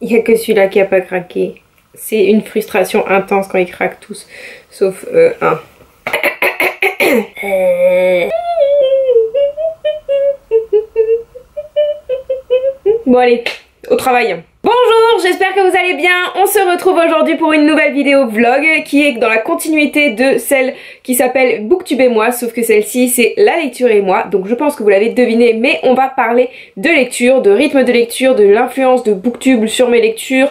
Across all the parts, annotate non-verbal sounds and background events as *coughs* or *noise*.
Il n'y a que celui-là qui a pas craqué. C'est une frustration intense quand ils craquent tous. Sauf euh, un. *coughs* Bon allez, au travail. Bonjour, j'espère que vous allez bien. On se retrouve aujourd'hui pour une nouvelle vidéo vlog qui est dans la continuité de celle qui s'appelle Booktube et moi, sauf que celle-ci c'est la lecture et moi. Donc je pense que vous l'avez deviné, mais on va parler de lecture, de rythme de lecture, de l'influence de Booktube sur mes lectures,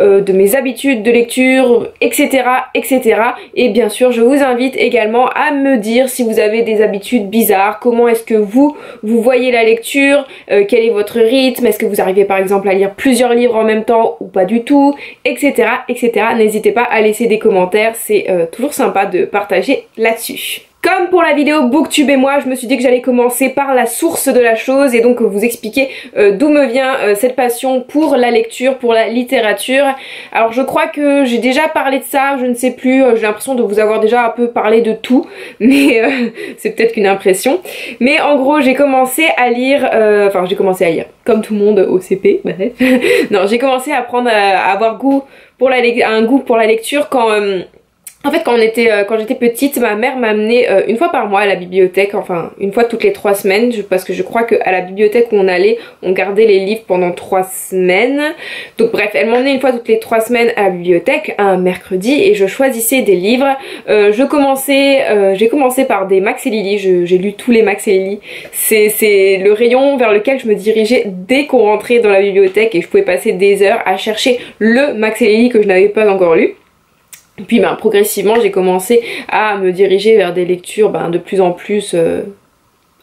euh, de mes habitudes de lecture, etc., etc. Et bien sûr, je vous invite également à me dire si vous avez des habitudes bizarres, comment est-ce que vous, vous voyez la lecture, euh, quel est votre rythme, est-ce que vous arrivez par exemple à lire plusieurs livres en même temps ou pas du tout, etc. etc. N'hésitez pas à laisser des commentaires, c'est euh, toujours sympa de partager là-dessus. Comme pour la vidéo Booktube et moi, je me suis dit que j'allais commencer par la source de la chose et donc vous expliquer euh, d'où me vient euh, cette passion pour la lecture, pour la littérature. Alors je crois que j'ai déjà parlé de ça, je ne sais plus, j'ai l'impression de vous avoir déjà un peu parlé de tout, *laughs* mais c'est peut-être qu'une impression. Mais en gros, j'ai commencé à lire, enfin j'ai commencé à lire, comme tout le monde au CP, *laughs* bref. non, j'ai commencé à prendre à avoir goût pour la un goût pour la lecture quand en fait, euh, quand j'étais petite, ma mère m'a amené euh, une fois par mois à la bibliothèque, enfin une fois toutes les trois semaines, parce que je crois qu'à la bibliothèque où on allait, on gardait les livres pendant trois semaines. Donc bref, elle m'emmenait une fois toutes les trois semaines à la bibliothèque, un mercredi, et je choisissais des livres. Euh, je commençais, j'ai commencé par des Max et Lily, j'ai lu tous les Max et Lily. C'est le rayon vers lequel je me dirigeais dès qu'on rentrait dans la bibliothèque et je pouvais passer des heures à chercher le Max et Lily que je n'avais pas encore lu. Puis ben, progressivement j'ai commencé à me diriger vers des lectures ben, de plus en plus euh,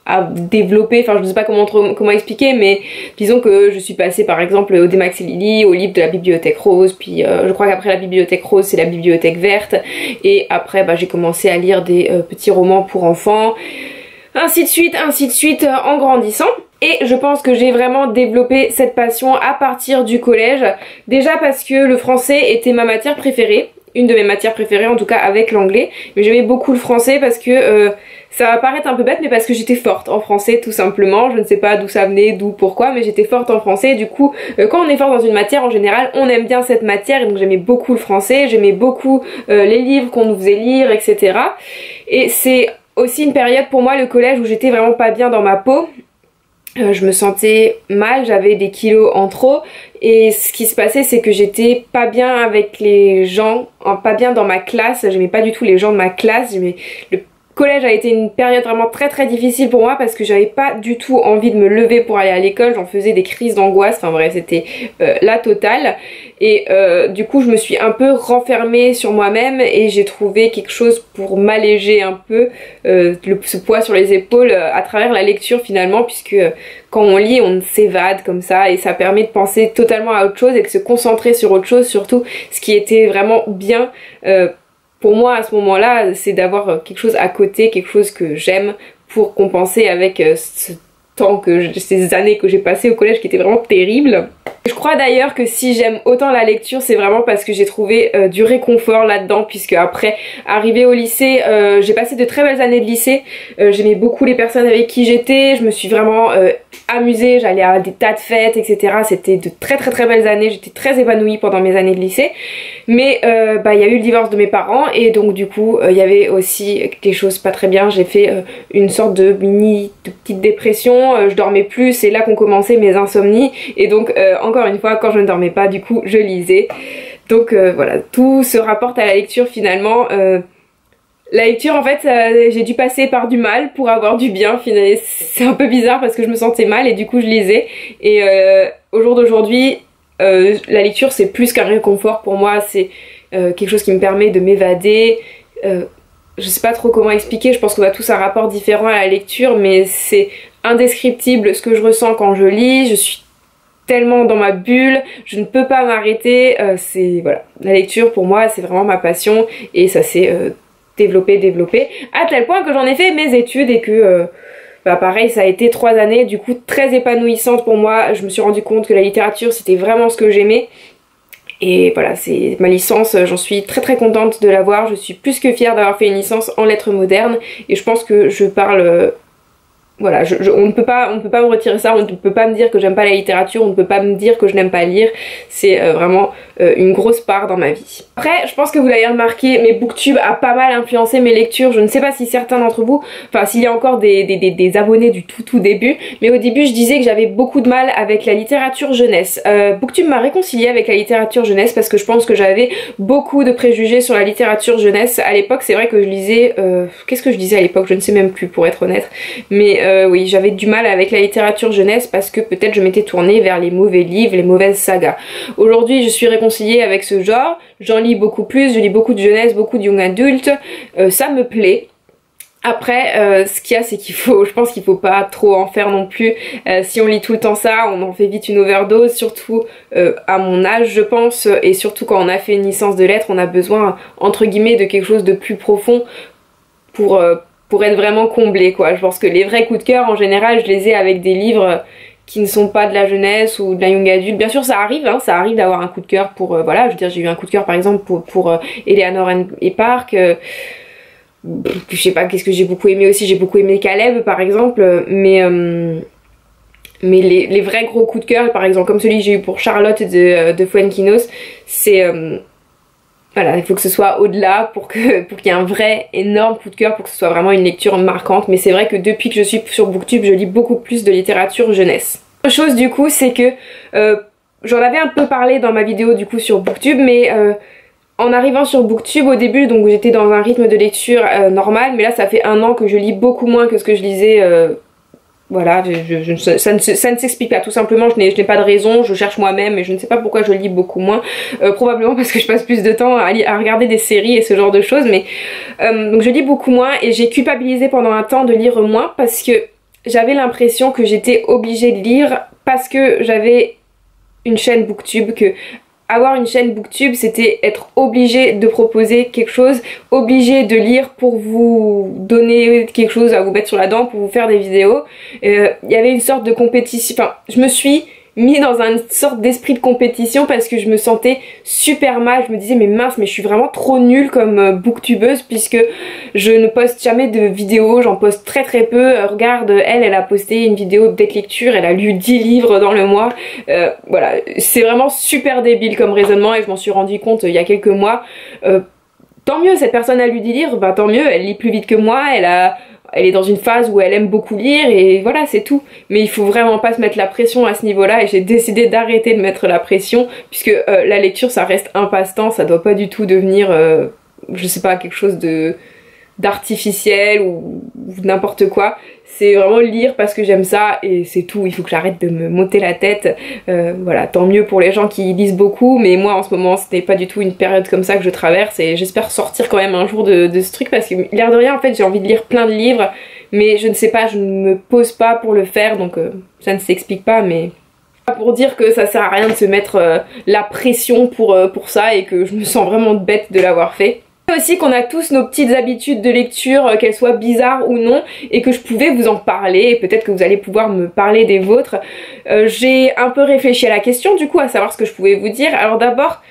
à développer, enfin je ne sais pas comment, comment expliquer mais disons que je suis passée par exemple au Demax et Lily, au livre de la bibliothèque rose, puis euh, je crois qu'après la bibliothèque rose c'est la bibliothèque verte. Et après ben, j'ai commencé à lire des euh, petits romans pour enfants, ainsi de suite, ainsi de suite en grandissant. Et je pense que j'ai vraiment développé cette passion à partir du collège. Déjà parce que le français était ma matière préférée une de mes matières préférées en tout cas avec l'anglais. Mais j'aimais beaucoup le français parce que euh, ça va paraître un peu bête mais parce que j'étais forte en français tout simplement. Je ne sais pas d'où ça venait d'où pourquoi mais j'étais forte en français. Du coup euh, quand on est fort dans une matière en général on aime bien cette matière. Et donc j'aimais beaucoup le français. J'aimais beaucoup euh, les livres qu'on nous faisait lire etc et c'est aussi une période pour moi le collège où j'étais vraiment pas bien dans ma peau je me sentais mal, j'avais des kilos en trop. Et ce qui se passait c'est que j'étais pas bien avec les gens, pas bien dans ma classe, j'aimais pas du tout les gens de ma classe, j'aimais le collège a été une période vraiment très très difficile pour moi parce que j'avais pas du tout envie de me lever pour aller à l'école, j'en faisais des crises d'angoisse, enfin bref c'était euh, la totale. Et euh, du coup je me suis un peu renfermée sur moi-même et j'ai trouvé quelque chose pour m'alléger un peu euh, le, ce poids sur les épaules à travers la lecture finalement puisque quand on lit on s'évade comme ça et ça permet de penser totalement à autre chose et de se concentrer sur autre chose surtout ce qui était vraiment bien pour moi à ce moment-là, c'est d'avoir euh, quelque chose à côté, quelque chose que j'aime pour compenser avec euh, ce temps que ces années que j'ai passées au collège qui étaient vraiment terribles. Je crois d'ailleurs que si j'aime autant la lecture, c'est vraiment parce que j'ai trouvé euh, du réconfort là-dedans, puisque après, arrivé au lycée, j'ai passé de très belles années de lycée. J'aimais beaucoup les personnes avec qui j'étais, je me suis vraiment amusée, j'allais à des tas de fêtes, etc. C'était de très très très belles années, j'étais très épanouie pendant mes années de lycée. Mais bah il y a eu le divorce de mes parents et donc du coup il y avait aussi des choses pas très bien. J'ai fait une sorte de mini petite dépression, je dormais plus, c'est là qu'ont commencé mes insomnies et donc en encore une fois, quand je ne dormais pas, du coup, je lisais. Donc euh, voilà, tout se rapporte à la lecture finalement. Euh, la lecture, en fait, j'ai dû passer par du mal pour avoir du bien. C'est un peu bizarre parce que je me sentais mal et du coup, je lisais. Et euh, au jour d'aujourd'hui, la lecture, c'est plus qu'un réconfort pour moi. C'est quelque chose qui me permet de m'évader. je sais pas trop comment expliquer. Je pense qu'on a tous un rapport différent à la lecture, mais c'est indescriptible ce que je ressens quand je lis. Je suis tellement dans ma bulle, je ne peux pas m'arrêter, euh, c'est voilà, la lecture pour moi c'est vraiment ma passion et ça s'est euh, développé, développé, à tel point que j'en ai fait mes études et que euh, bah pareil ça a été trois années du coup très épanouissantes pour moi, je me suis rendu compte que la littérature c'était vraiment ce que j'aimais. Et voilà, c'est ma licence, j'en suis très très contente de l'avoir, je suis plus que fière d'avoir fait une licence en lettres modernes. Et je pense que je parle voilà, on ne peut pas, me retirer ça, on ne peut pas me dire que j'aime pas la littérature, on ne peut pas me dire que je n'aime pas lire. C'est euh, vraiment euh, une grosse part dans ma vie. Après, je pense que vous l'avez remarqué, mes booktubes a pas mal influencé mes lectures. Je ne sais pas si certains d'entre vous, enfin s'il y a encore des, abonnés du tout tout début, mais au début je disais que j'avais beaucoup de mal avec la littérature jeunesse. Euh, Booktube m'a réconcilié avec la littérature jeunesse parce que je pense que j'avais beaucoup de préjugés sur la littérature jeunesse. À l'époque, c'est vrai que je lisais, qu'est-ce que je disais à l'époque? Je ne sais même plus pour être honnête, mais euh, oui, j'avais du mal avec la littérature jeunesse parce que peut-être je m'étais tournée vers les mauvais livres, les mauvaises sagas. Aujourd'hui, je suis réconciliée avec ce genre, j'en lis beaucoup plus, je lis beaucoup de jeunesse, beaucoup de young adultes, euh, ça me plaît. Après, euh, ce qu'il y a, c'est qu'il faut, je pense qu'il faut pas trop en faire non plus. si on lit tout le temps ça, on en fait vite une overdose, surtout à mon âge, je pense, et surtout quand on a fait une licence de lettres, on a besoin, entre guillemets, de quelque chose de plus profond pour pour être vraiment comblé quoi. Je pense que les vrais coups de cœur en général je les ai avec des livres qui ne sont pas de la jeunesse ou de la young adulte. Bien sûr ça arrive, hein, ça arrive d'avoir un coup de cœur pour, euh, voilà, je veux dire j'ai eu un coup de cœur par exemple pour, pour euh, Eleanor et Park. Euh, je sais pas qu'est-ce que j'ai beaucoup aimé aussi, j'ai beaucoup aimé Caleb par exemple, mais mais les, les, vrais gros coups de cœur, par exemple comme celui que j'ai eu pour Charlotte de, de Fuenquinos, c'est voilà, il faut que ce soit au-delà pour que *laughs* pour qu'il y ait un vrai énorme coup de cœur, pour que ce soit vraiment une lecture marquante. Mais c'est vrai que depuis que je suis sur Booktube, je lis beaucoup plus de littérature jeunesse. Autre chose du coup, c'est que euh, j'en avais un peu parlé dans ma vidéo du coup sur Booktube, mais euh, en arrivant sur Booktube au début, donc j'étais dans un rythme de lecture euh, normal, mais là ça fait un an que je lis beaucoup moins que ce que je lisais voilà, ça ne, s'explique pas, tout simplement je n'ai pas de raison, je cherche moi-même et je ne sais pas pourquoi je lis beaucoup moins, euh, probablement *laughs* parce que je passe plus de temps à, regarder des séries et ce genre de choses, mais euh, donc je lis beaucoup moins et j'ai culpabilisé pendant un temps de lire moins parce que j'avais l'impression que j'étais obligée de lire parce que j'avais une chaîne booktube que avoir une chaîne booktube c'était être obligé de proposer quelque chose, obligé de lire pour vous donner quelque chose à vous mettre sur la dent, pour vous faire des vidéos. Euh, il y avait une sorte de compétition, enfin je me suis mis dans une sorte d'esprit de compétition parce que je me sentais super mal. Je me disais mais mince mais je suis vraiment trop nulle comme euh, booktubeuse puisque je ne poste jamais de vidéos, j'en poste très très peu. Euh, regarde, elle, elle a posté une vidéo de lecture, elle a lu 10 livres dans le mois. Euh, voilà, c'est vraiment super débile comme raisonnement et je m'en suis rendu compte il y a quelques mois. tant mieux, cette personne a lu 10 livres, bah tant mieux, elle lit plus vite que moi, elle a elle est dans une phase où elle aime beaucoup lire et voilà c'est tout. Mais il faut vraiment pas se mettre la pression à ce niveau-là et j'ai décidé d'arrêter de mettre la pression puisque euh, la lecture ça reste un passe-temps, ça doit pas du tout devenir euh, je sais pas quelque chose de d'artificiel ou, n'importe quoi. C'est vraiment lire parce que j'aime ça et c'est tout. Il faut que j'arrête de me monter la tête. Euh, voilà, tant mieux pour les gens qui lisent beaucoup, mais moi en ce moment c'était pas du tout une période comme ça que je traverse et j'espère sortir quand même un jour de, ce truc parce que l'air de rien en fait j'ai envie de lire plein de livres, mais je ne sais pas, je ne me pose pas pour le faire donc euh, ça ne s'explique pas mais pour dire que ça sert à rien de se mettre euh, la pression pour, pour ça et que je me sens vraiment bête de l'avoir fait aussi qu'on a tous nos petites habitudes de lecture, euh, qu'elles soient bizarres ou non, et que je pouvais vous en parler, et peut-être que vous allez pouvoir me parler des vôtres. Euh, j'ai un peu réfléchi à la question, du coup, à savoir ce que je pouvais vous dire. Alors d'abord,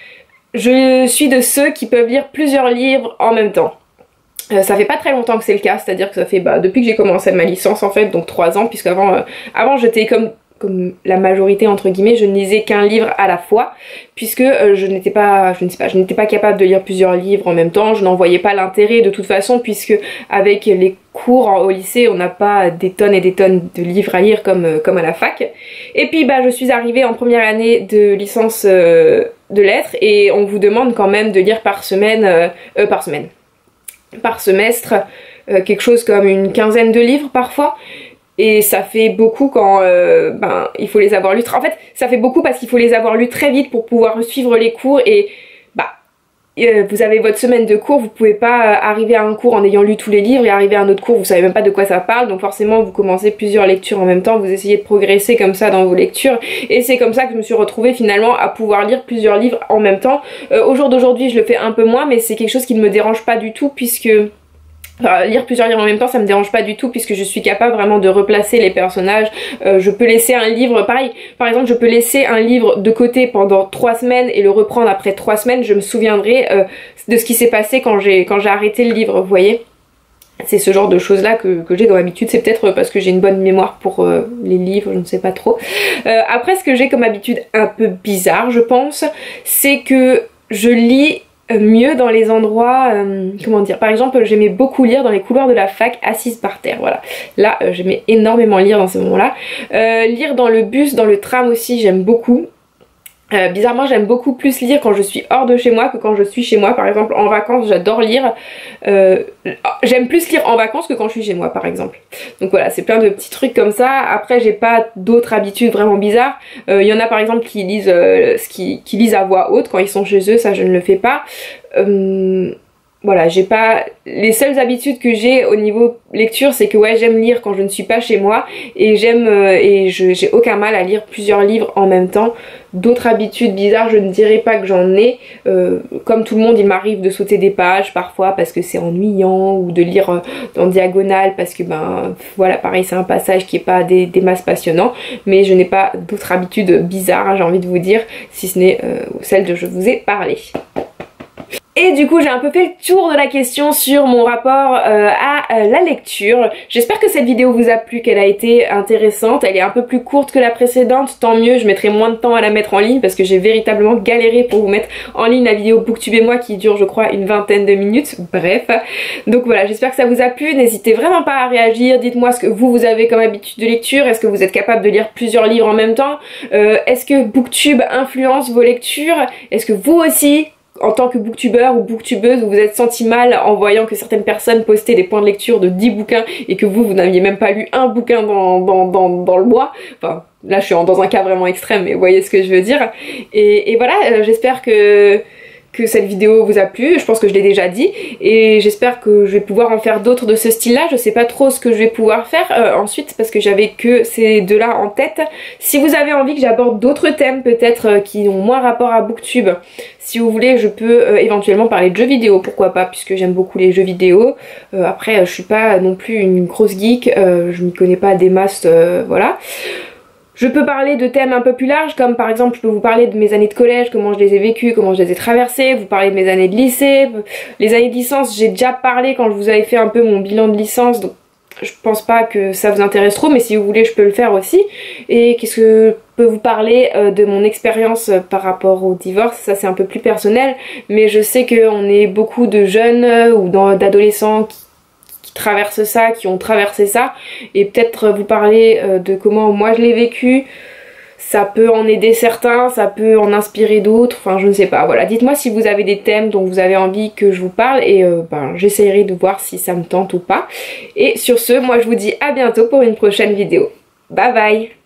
je suis de ceux qui peuvent lire plusieurs livres en même temps. Euh, ça fait pas très longtemps que c'est le cas, c'est-à-dire que ça fait bah, depuis que j'ai commencé ma licence en fait, donc 3 ans, puisque avant, avant j'étais comme comme la majorité entre guillemets, je ne lisais qu'un livre à la fois, puisque euh, je n'étais pas, je ne sais pas, je n'étais pas capable de lire plusieurs livres en même temps. Je n'en voyais pas l'intérêt de toute façon, puisque avec les cours au lycée, on n'a pas des tonnes et des tonnes de livres à lire comme euh, à la fac. Et puis bah je suis arrivée en première année de licence euh, de lettres et on vous demande quand même de lire par semaine, par semaine, par semestre, quelque chose comme une quinzaine de livres parfois et ça fait beaucoup quand euh, ben, il faut les avoir lus. En fait, ça fait beaucoup parce qu'il faut les avoir lus très vite pour pouvoir suivre les cours et bah euh, vous avez votre semaine de cours, vous pouvez pas arriver à un cours en ayant lu tous les livres et arriver à un autre cours, vous savez même pas de quoi ça parle, donc forcément vous commencez plusieurs lectures en même temps, vous essayez de progresser comme ça dans vos lectures et c'est comme ça que je me suis retrouvée finalement à pouvoir lire plusieurs livres en même temps. Euh, au jour d'aujourd'hui je le fais un peu moins mais c'est quelque chose qui ne me dérange pas du tout puisque lire plusieurs livres en même temps ça me dérange pas du tout puisque je suis capable vraiment de replacer les personnages. Euh, je peux laisser un livre pareil par exemple je peux laisser un livre de côté pendant trois semaines et le reprendre après trois semaines. Je me souviendrai euh, de ce qui s'est passé quand j'ai quand j'ai arrêté le livre vous voyez. C'est ce genre de choses là que, j'ai comme habitude. C'est peut-être parce que j'ai une bonne mémoire pour euh, les livres je ne sais pas trop. Après ce que j'ai comme habitude un peu bizarre je pense c'est que je lis mieux dans les endroits, euh, comment dire, par exemple j'aimais beaucoup lire dans les couloirs de la fac assise par terre, voilà. Là euh, j'aimais énormément lire dans ce moment-là. Euh, lire dans le bus, dans le tram aussi j'aime beaucoup. Euh, bizarrement j'aime beaucoup plus lire quand je suis hors de chez moi que quand je suis chez moi. Par exemple en vacances j'adore lire euh, j'aime plus lire en vacances que quand je suis chez moi par exemple. Donc voilà c'est plein de petits trucs comme ça. Après j'ai pas d'autres habitudes vraiment bizarres. Il euh, y en a par exemple qui lisent qui, qui lisent à voix haute quand ils sont chez eux ça je ne le fais pas voilà, j'ai pas les seules habitudes que j'ai au niveau lecture, c'est que ouais, j'aime lire quand je ne suis pas chez moi et j'aime euh, et j'ai aucun mal à lire plusieurs livres en même temps. D'autres habitudes bizarres, je ne dirais pas que j'en ai. Euh, comme tout le monde, il m'arrive de sauter des pages parfois parce que c'est ennuyant ou de lire euh, en diagonale parce que ben voilà, pareil, c'est un passage qui est pas des, masses passionnants, mais je n'ai pas d'autres habitudes bizarres, j'ai envie de vous dire, si ce n'est celles de je vous ai parlé. Et du coup j'ai un peu fait le tour de la question sur mon rapport euh, à euh, la lecture. J'espère que cette vidéo vous a plu, qu'elle a été intéressante. Elle est un peu plus courte que la précédente, tant mieux, je mettrai moins de temps à la mettre en ligne parce que j'ai véritablement galéré pour vous mettre en ligne la vidéo Booktube et moi qui dure je crois une vingtaine de minutes. Bref, donc voilà, j'espère que ça vous a plu. N'hésitez vraiment pas à réagir, dites-moi ce que vous, vous avez comme habitude de lecture. Est-ce que vous êtes capable de lire plusieurs livres en même temps? Euh, Est-ce que Booktube influence vos lectures? Est-ce que vous aussi en tant que booktubeur ou booktubeuse, vous vous êtes senti mal en voyant que certaines personnes postaient des points de lecture de 10 bouquins et que vous, vous n'aviez même pas lu un bouquin dans, le mois. Enfin, là je suis dans un cas vraiment extrême, mais vous voyez ce que je veux dire. Et, et voilà, euh, j'espère que que cette vidéo vous a plu, je pense que je l'ai déjà dit et j'espère que je vais pouvoir en faire d'autres de ce style là, je sais pas trop ce que je vais pouvoir faire euh, ensuite parce que j'avais que ces deux là en tête. Si vous avez envie que j'aborde d'autres thèmes peut-être euh, qui ont moins rapport à booktube, si vous voulez je peux euh, éventuellement parler de jeux vidéo, pourquoi pas puisque j'aime beaucoup les jeux vidéo. après je suis pas non plus une grosse geek, je m'y connais pas des masses, voilà. Je peux parler de thèmes un peu plus larges, comme par exemple je peux vous parler de mes années de collège, comment je les ai vécues, comment je les ai traversées, vous parler de mes années de lycée, les années de licence, j'ai déjà parlé quand je vous avais fait un peu mon bilan de licence, donc je pense pas que ça vous intéresse trop, mais si vous voulez je peux le faire aussi. Et qu'est-ce que je peux vous parler euh, de mon expérience euh, par rapport au divorce, ça c'est un peu plus personnel, mais je sais qu'on est beaucoup de jeunes euh, ou d'adolescents qui traversent ça, qui ont traversé ça, et peut-être vous parler euh, de comment moi je l'ai vécu. Ça peut en aider certains, ça peut en inspirer d'autres, enfin je ne sais pas. Voilà, dites-moi si vous avez des thèmes dont vous avez envie que je vous parle et euh, ben, j'essaierai de voir si ça me tente ou pas. Et sur ce, moi je vous dis à bientôt pour une prochaine vidéo. Bye bye